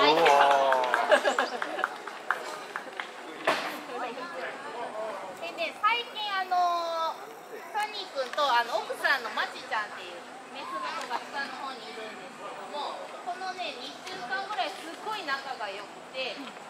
でね、最近あのサニー君とあの奥さんのまちちゃんっていうメスの子が下の方にいるんですけどもこのね2週間ぐらいすごい仲が良くて。